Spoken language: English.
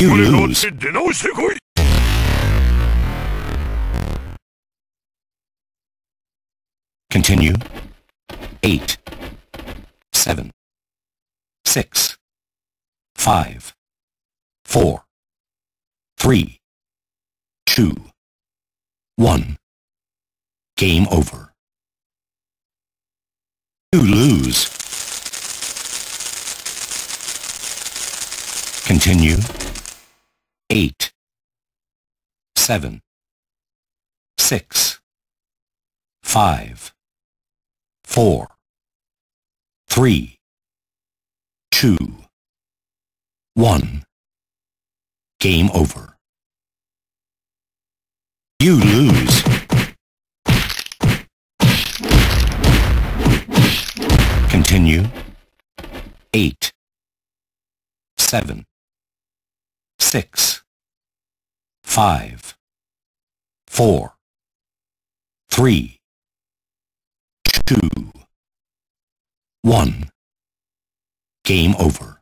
You lose. Continue. Eight. Seven. Six. Five. Four. Three. Two. One. Game over. You lose. Continue. Eight, seven, six, five, four, three, two, one. Game over. You lose. Continue. Eight, seven, six, five, four, three, two, one. Game over.